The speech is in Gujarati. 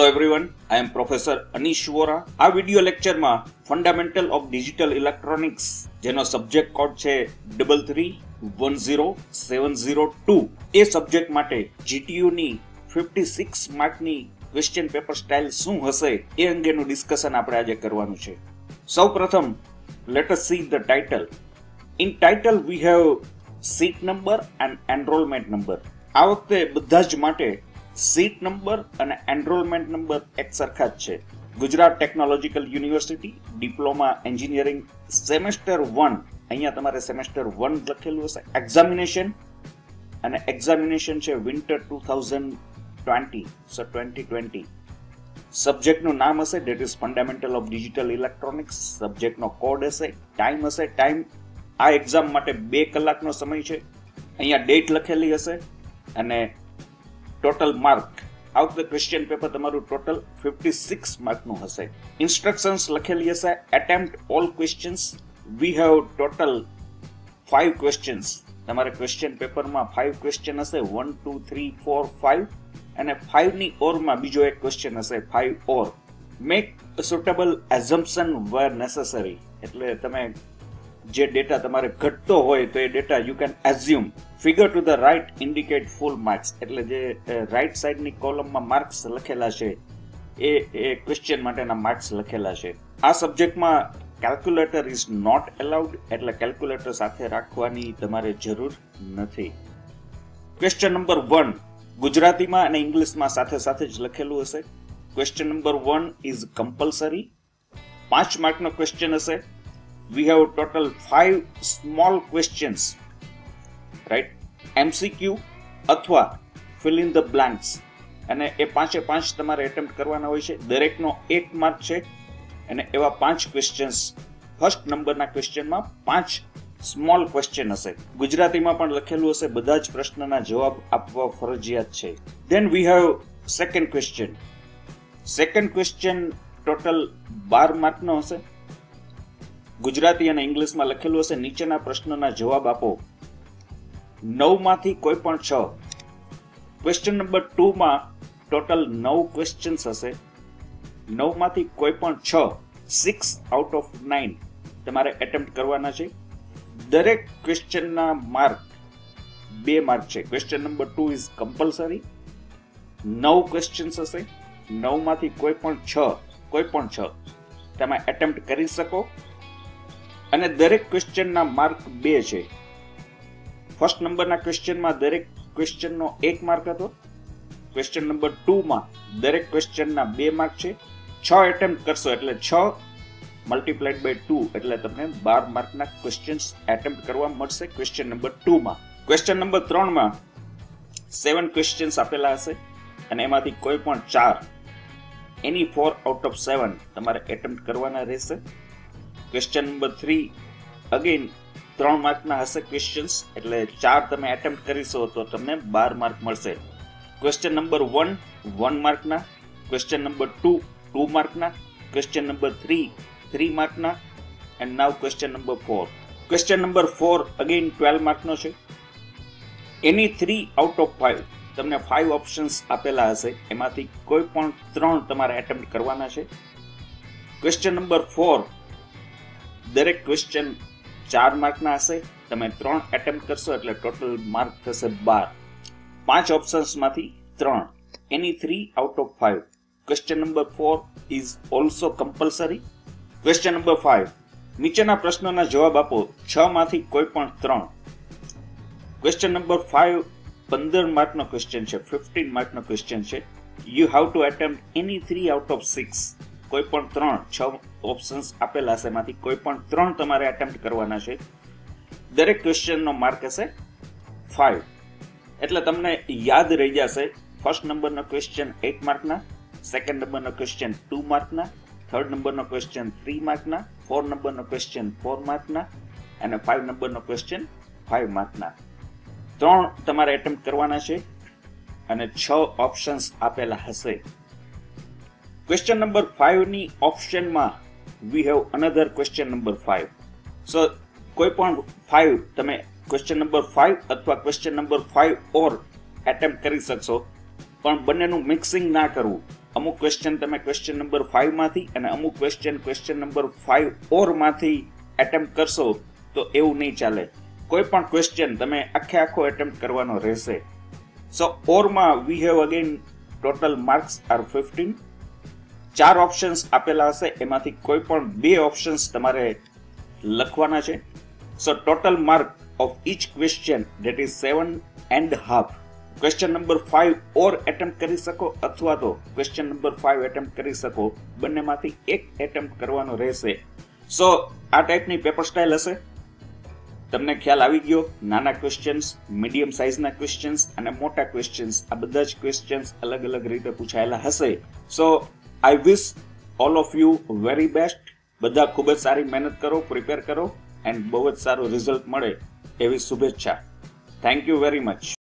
Hello everyone I am professor Anish Vora આ વિડિયો લેક્ચરમાં ફંડામેન્ટલ ઓફ ડિજિટલ ઇલેક્ટ્રોનિક્સ જેનો સબ્જેક્ટ કોડ છે double three one zero seven zero two એ સબ્જેક્ટ માટે જીટીયુની ફિફ્ટી સિક્સ માર્કની ક્વેશ્ચન પેપર સ્ટાઇલ શું હશે એ અંગેનું ડિસ્કશન આપણે આજે કરવાનું છે. સૌ પ્રથમ let us see the title in title we have seat number and enrolment number આ વખતે બધા જ માટે સીટ નંબર અને એનરોલમેન્ટ નંબર એક સરખા જ છે. Gujarat technological university diploma engineering semester one, અહીંયા તમારે સેમેસ્ટર વન લખેલું હશે. એક્ઝામિનેશન અને એક્ઝામિનેશન છે winter two thousand twenty so twenty twenty સબ્જેક્ટનું નામ હશે date is fundamental of digital electronics સબ્જેક્ટનો code હશે ટાઈમ હશે ટાઈમ આ એક્ઝામ માટે બે કલાકનો સમય છે. અહીંયા ડેટ લખેલી હશે અને total mark out the question paper તમારું ટોટલ ફિફ્ટી સિક્સ માર્કનું હશે. ઇન્સ્ટ્રક્શન્સ લખેલી હશે attempt all questions we have total five questions તમારે ક્વેશ્ચન પેપરમાં ફાઇવ ક્વેશ્ચન હશે one two three four five અને ફાઇવની ઓરમાં બીજો એક ક્વેશ્ચન હશે five or make suitable assumption where necessary એટલે તમે જે ડેટા તમારે ઘટતો હોય તો એ data you can assume figure to the right indicate full marks એટલે જે રાઇટ સાઈડની કોલમમાં માર્ક્સ લખેલા છે, એ એ ક્વેશ્ચન માટેના માર્ક્સ લખેલા છે. આ સબ્જેક્ટમાં કેલ્ક્યુલેટર ઇઝ નોટ એલાઉડ એટલે કેલ્ક્યુલેટર સાથે રાખવાની તમારે જરૂર નથી. ક્વેશ્ચન નંબર વન ગુજરાતીમાં અને ઇંગ્લિશમાં સાથે સાથે જ લખેલું હશે. Question number one is compulsory પાંચ માર્કનો ક્વેશ્ચન હશે. We have total five small questions, right? Mcq અથવા fill in the blanks. અને એ પાંચે પાંચ તમારે એટેમ્પ્ટ કરવાના હોય છે. દરેકનો એક માર્ક છે. અને એવા પાંચ ક્વેશ્ચન્સ ફર્સ્ટ નંબરના ક્વેશ્ચનમાં પાંચ સ્મોલ ક્વેશ્ચન હશે. ગુજરાતીમાં પણ લખેલું હશે. બધા જ પ્રશ્નના જવાબ આપવા ફરજિયાત છે. Then we have second question second question total બાર માર્કનો હશે. ગુજરાતી અને ઇંગ્લિશમાં લખેલું હશે, નીચેના પ્રશ્નના જવાબ આપો. નવમાંથી કોઈ પણ છ. ક્વેશ્ચન નંબર ટુમાં ટોટલ નવ ક્વેશ્ચન્સ હશે. નવમાંથી કોઈ પણ છ સિક્સ આઉટ ઓફ નાઇન તમારે એટેમ્પ્ટ કરવાના છે. દરેક ક્વેશ્ચનના માર્ક બે માર્ક છે. Question number two is compulsory નવ ક્વેશ્ચન્સ હશે. નવમાંથી કોઈ પણ છ, કોઈ પણ છ, તમે એટેમ્પ્ટ કરી શકો. અને દરેક ક્વેશ્ચનના માર્ક બે છે. ફર્સ્ટ નંબરના ક્વેશ્ચનમાં દરેક ક્વેશ્ચનનો એક માર્ક હતો. ક્વેશ્ચન નંબર ટુમાં દરેક ક્વેશ્ચનના બે માર્ક છે. છ એટેમ્પ્ટ કરશો એટલે છ મલ્ટીપ્લાઇડ બાય ટુ એટલે તમને બાર માર્કના ક્વેશ્ચન્સ એટેમ્પ્ટ કરવા મળશે ક્વેશ્ચન નંબર ટુમાં ક્વેશ્ચન નંબર ત્રણમાં સેવન ક્વેશ્ચન્સ આપેલા હશે અને એમાંથી કોઈ પણ ચાર any four out of seven તમારે એટેમ્પ્ટ કરવાના રહેશે. ક્વેશ્ચન નંબર થ્રી અગેન ત્રણ માર્કના હશે ક્વેશ્ચન્સ એટલે ચાર તમે એટેમ્પ્ટ કરીશો તો તમને બાર માર્ક મળશે. ક્વેશ્ચન નંબર વન વન માર્કના. ક્વેશ્ચન નંબર ટુ ટુ માર્કના. Question number three three માર્કના. And now question number four question number four again twelve માર્કનો છે. Any three out of five તમને ફાઇવ ઓપ્શન્સ આપેલા હશે. એમાંથી કોઈ પણ ત્રણ તમારે એટેમ્પ્ટ કરવાના છે. ક્વેશ્ચન નંબર ફોર દરેક ક્વેશ્ચન ચાર માર્કના હશે. તમે ત્રણ એટેમ્પ્ટ કરશો એટલે ટોટલ માર્ક થશે બાર. પાંચ ઓપ્શન્સમાંથી ત્રણ. Any three out of five question number four is also compulsory question number five નીચેના પ્રશ્નોના જવાબ આપો. છ માંથી કોઈ પણ ત્રણ. ક્વેશ્ચન નંબર ફાઇવ પંદર માર્કનો ક્વેશ્ચન છે. ફિફ્ટીન માર્કનો ક્વેશ્ચન છે. You have to attempt any three out of six કોઈ પણ ત્રણ, છ ઓપ્શન્સ આપેલા હશે એમાંથી કોઈ પણ ત્રણ તમારે એટેમ્પ્ટ કરવાના છે. દરેક ક્વેશ્ચનનો માર્ક હશે ફાઇવ એટલે તમને યાદ રહી જશે ફર્સ્ટ નંબરનો ક્વેશ્ચન એટ માર્કના સેકન્ડ નંબરનો ક્વેશ્ચન ટુ માર્કના થર્ડ નંબરનો ક્વેશ્ચન થ્રી માર્કના ફોર નંબરનો ક્વેશ્ચન ફોર માર્કના અને ફાઇવ નંબરનો ક્વેશ્ચન ફાઇવ માર્કના ત્રણ તમારે એટેમ્પ્ટ કરવાના છે અને છ ઓપ્શન્સ આપેલા હશે. ક્વેશ્ચન નંબર ફાઈવની ઓપ્શનમાં we have another question number five so કોઈ પણ ફાઈવ તમે ક્વેશ્ચન નંબર ફાઈવ અથવા question number five or attempt કરી શકશો. પણ બંનેનું મિક્સિંગ ના કરવું. અમુક ક્વેશ્ચન તમે ક્વેશ્ચન નંબર ફાઈવમાંથી અને અમુક ક્વેશ્ચન ક્વેશ્ચન નંબર ફાઈવ ઓરમાંથી એટેમ્પ્ટ કરશો તો એવું નહીં ચાલે. કોઈ પણ ક્વેશ્ચન તમે આખે આખો એટેમ્પ્ટ કરવાનો રહેશે. So ઓરમાં we have again total marks are fifteen ચાર ઓપ્શન્સ આપેલા હશે. એમાંથી કોઈ પણ બે ઓપ્શન્સ તમારે લખવાના છે. So total mark of each question that is seven and half question number five or attempt કરી શકો, અથવા તો ક્વેશ્ચન નંબર ફાઈવ એટેમ્પ્ટ કરી શકો. બંનેમાંથી એક એટેમ્પ્ટ કરવાનો રહેશે. સો આ ટાઈપની પેપર સ્ટાઇલ હશે. તમને ખ્યાલ આવી ગયો, નાના ક્વેશ્ચન્સ મીડિયમ સાઇઝના ક્વેશ્ચન્સ અને મોટા ક્વેશ્ચન્સ આ બધા જ ક્વેશ્ચન્સ અલગ અલગ રીતે પૂછાયેલા હશે. So I wish all of you very best બધા ખૂબ જ સારી મહેનત કરો પ્રિપેર કરો એન્ડ બહુ જ સારું રિઝલ્ટ મળે એવી શુભેચ્છા. Thank you very much